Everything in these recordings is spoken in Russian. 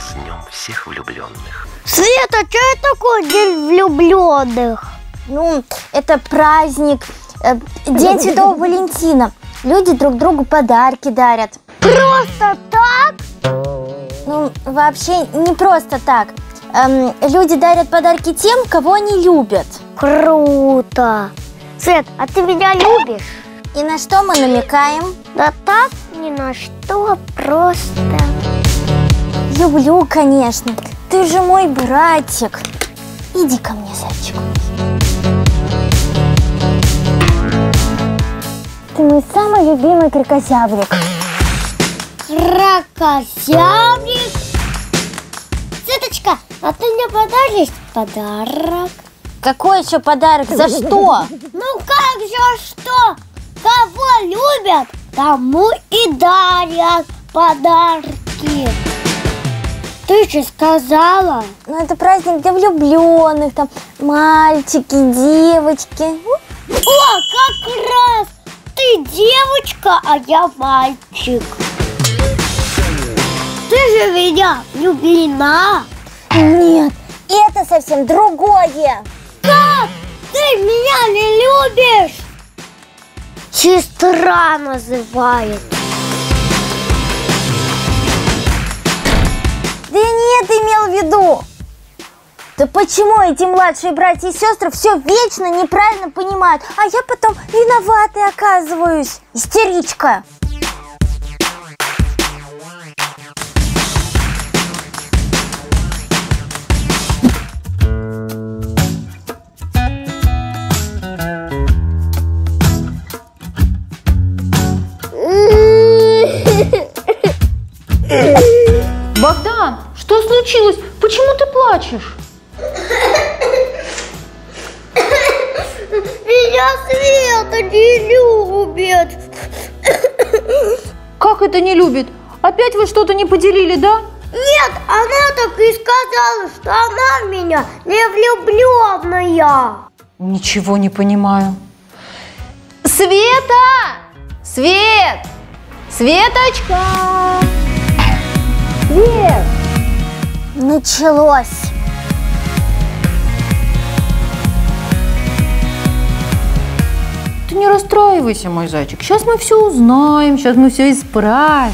днем всех влюбленных. Света, что это такое день влюбленных? Ну, это праздник, э, День Святого Валентина. Люди друг другу подарки дарят. Просто так? Ну, вообще не просто так. Эм, люди дарят подарки тем, кого они любят. Круто. Свет, а ты меня любишь? И на что мы намекаем? Да так, ни на что, просто... Люблю, конечно. Ты же мой братик. Иди ко мне, зайчик. Ты мой самый любимый крокозябрик. Кракозябрик? Светочка, а ты мне подаришь подарок? Какой еще подарок? За что? Ну как же что? Кого любят, тому и дарят подарки. Ты же сказала. Ну, это праздник для влюбленных, там, мальчики, девочки. О, как раз! Ты девочка, а я мальчик. Ты же меня влюблена. Нет, это совсем другое. Как? Ты меня не любишь? Сестра называет. Да я не это имел в виду. Да почему эти младшие братья и сестры все вечно неправильно понимают, а я потом виноватой оказываюсь? Истеричка. Богдан, что случилось? Почему ты плачешь? Меня Света не любит. Как это не любит? Опять вы что-то не поделили, да? Нет, она так и сказала, что она в меня не влюбленная. Ничего не понимаю. Света! Свет! Светочка! Свет! Началось. Ты не расстраивайся, мой зайчик. Сейчас мы все узнаем, сейчас мы все исправим.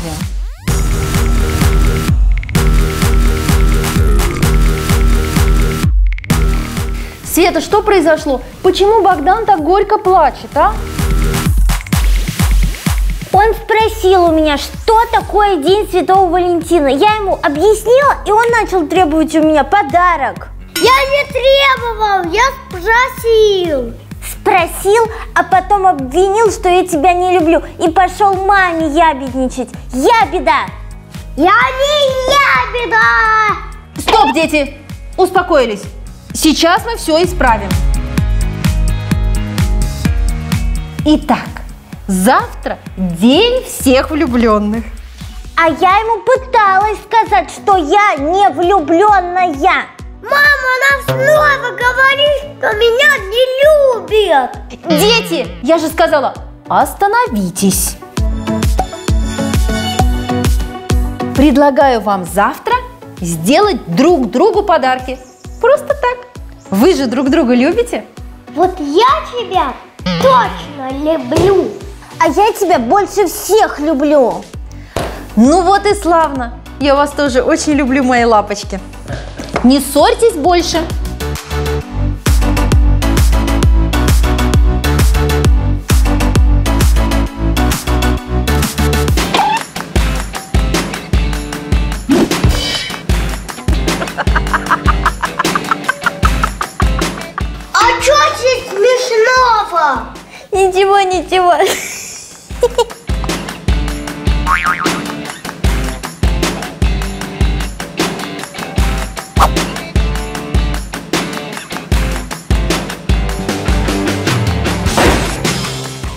Света, что произошло? Почему Богдан так горько плачет, а? Он спросил у меня, что такое День Святого Валентина. Я ему объяснила, и он начал требовать у меня подарок. Я не требовал, я спросил. Спросил, а потом обвинил, что я тебя не люблю. И пошел маме ябедничать. Я беда. Я не я беда. Стоп, дети! Успокоились. Сейчас мы все исправим. Итак, завтра день всех влюбленных. А я ему пыталась сказать, что я не влюбленная. Мама, она снова говорит, что меня не любит. Дети, я же сказала, остановитесь. Предлагаю вам завтра сделать друг другу подарки. Просто так. Вы же друг друга любите? Вот я тебя точно люблю. А я тебя больше всех люблю. Ну вот и славно. Я вас тоже очень люблю, мои лапочки. Не ссорьтесь больше.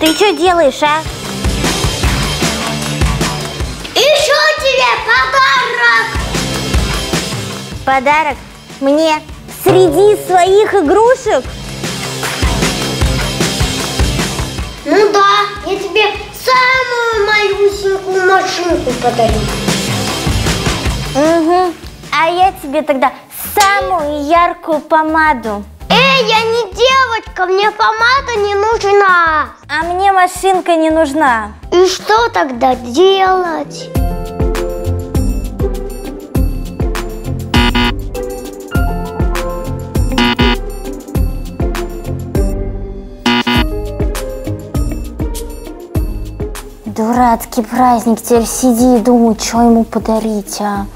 Ты что делаешь, а? Еще тебе подарок. Подарок мне среди своих игрушек? Ну да, я тебе самую малюсенькую машинку подарю. Угу. А я тебе тогда самую яркую помаду. Эй, я не девочка, мне помада не нужна. А мне машинка не нужна. И что тогда делать? Дурацкий праздник, теперь сиди и думай, что ему подарить, а.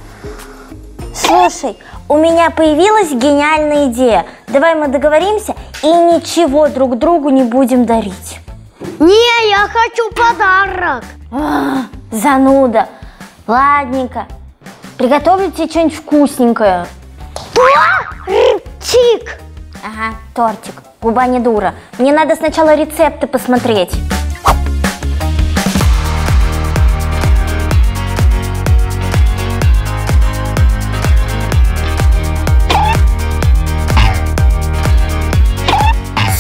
Слушай, у меня появилась гениальная идея. Давай мы договоримся и ничего друг другу не будем дарить. Не, я хочу подарок. А, зануда. Ладненько. Приготовлю тебе что-нибудь вкусненькое. Рыбчик. Ага, тортик. Губа не дура. Мне надо сначала рецепты посмотреть.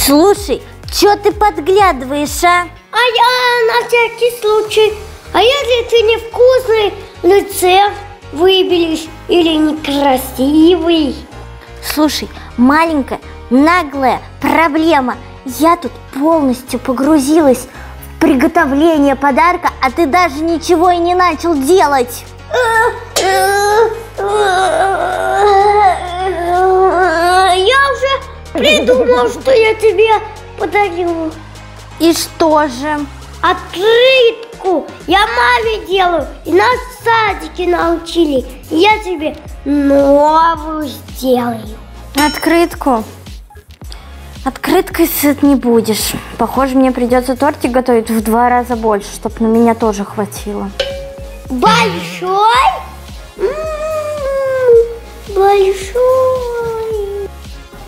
Слушай, что ты подглядываешь, а? А я на всякий случай. А если ты невкусный рецепт выберешь или некрасивый? Слушай, маленькая, наглая проблема. Я тут полностью погрузилась в приготовление подарка, а ты даже ничего и не начал делать. Придумал, что я тебе подарю. И что же? Открытку я маме делаю, и нас в садике научили. Я тебе новую сделаю. Открытку? Открыткой сыт не будешь. Похоже, мне придется тортик готовить в два раза больше, чтобы на меня тоже хватило. Большой? М, Большой.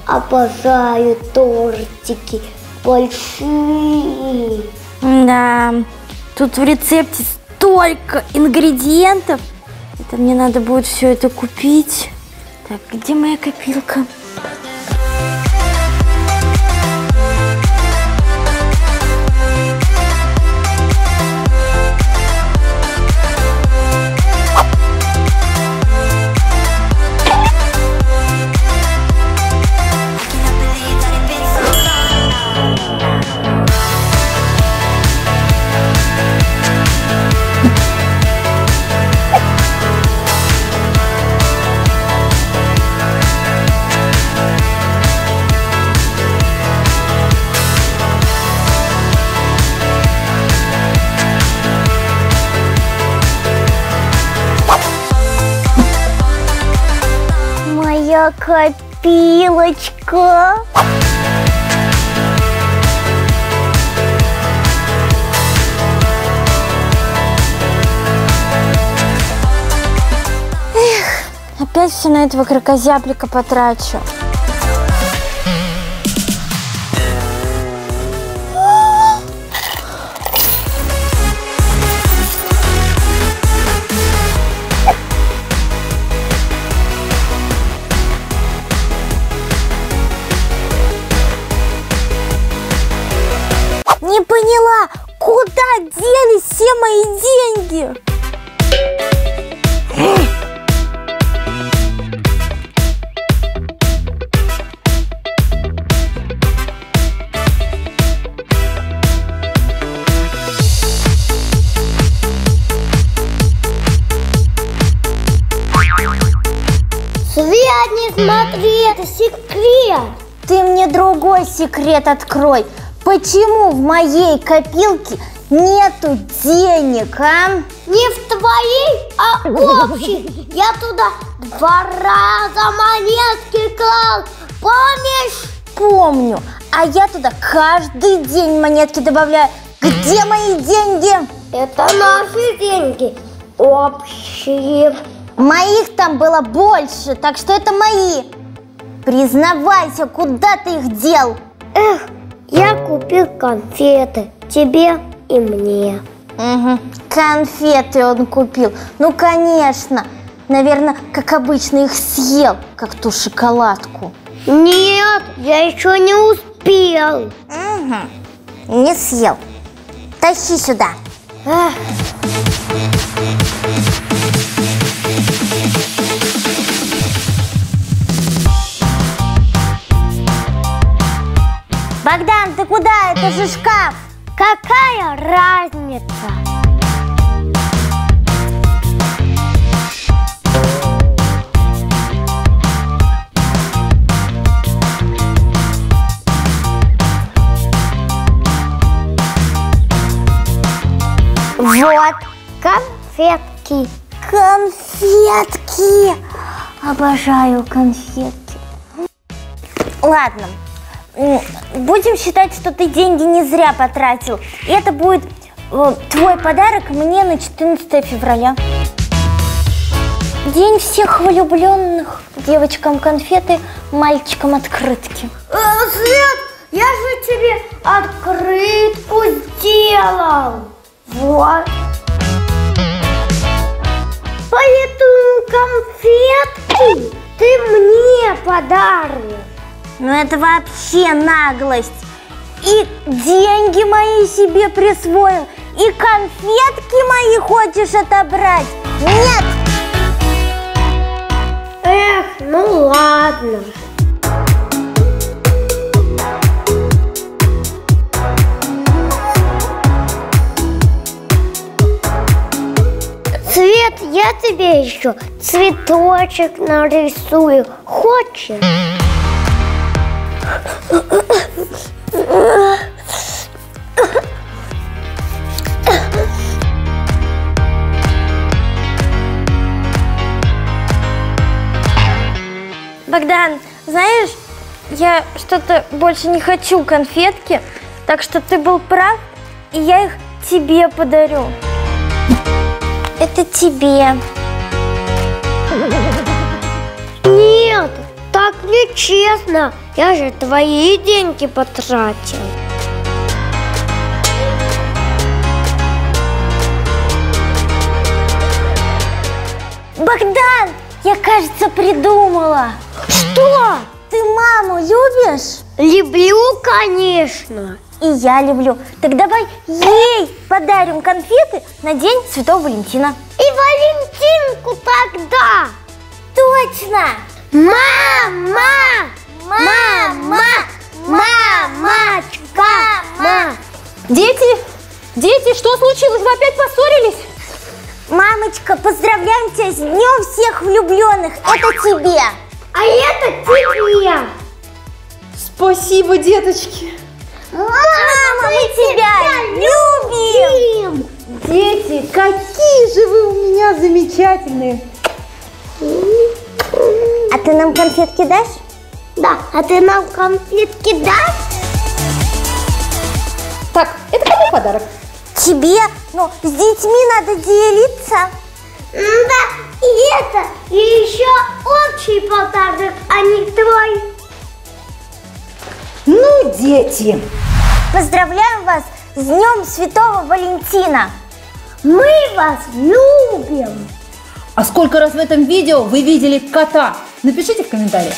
Обожаю тортики большие. Да, тут в рецепте столько ингредиентов. Это мне надо будет все это купить. Так, где моя копилка? Моя копилочка. Эх, опять все на этого крокозяблика потрачу. Куда делись все мои деньги? Свет, не смотри, это секрет. Ты мне другой секрет открой. Почему в моей копилке нету денег, а? Не в твоей, а общей. Я туда два раза монетки клал. Помнишь? Помню. А я туда каждый день монетки добавляю. Где мои деньги? Это наши деньги. Общие. Моих там было больше, так что это мои. Признавайся, куда ты их дел? Эх, я купил конфеты тебе и мне. Угу. Конфеты он купил. Ну, конечно. Наверное, как обычно, их съел, как ту шоколадку. Нет, я еще не успел. Угу. Не съел. Тащи сюда. Эх. Богдан, ты куда? Это же шкаф. Какая разница? Вот. Конфетки. Конфетки. Обожаю конфетки. Ладно. Будем считать, что ты деньги не зря потратил. И это будет э, твой подарок мне на 14 февраля. День всех влюбленных. Девочкам конфеты, мальчикам открытки. Э, Свет, я же тебе открытку сделал. Вот. Поэтому конфетки ты мне подаришь. Ну это вообще наглость. И деньги мои себе присвоил, и конфетки мои хочешь отобрать? Нет! Эх, ну ладно. Свет, я тебе еще цветочек нарисую. Хочешь? Богдан, знаешь, я что-то больше не хочу конфетки, так что ты был прав, и я их тебе подарю. Это тебе. Так нечестно. Я же твои деньги потратил. Богдан, я, кажется, придумала. Что? Ты маму любишь? Люблю, конечно. И я люблю. Так давай ей подарим конфеты на День Святого Валентина. И Валентинку тогда. Точно! Мама! Мама! Мамочка! Ма! Дети, дети, что случилось? Вы опять поссорились? Мамочка, поздравляем тебя с Днем всех влюбленных. Это тебе. А это тебе! Спасибо, деточки. Мама, мы тебя любим. Дети, какие же вы у меня замечательные. Ты нам конфетки дашь? Да, а ты нам конфетки дашь? Так, это какой подарок? Тебе? Ну, с детьми надо делиться. Да, и это, и еще общий подарок, а не твой. Ну, дети. Поздравляем вас с Днем Святого Валентина. Мы вас любим. А сколько раз в этом видео вы видели кота? Напишите в комментариях.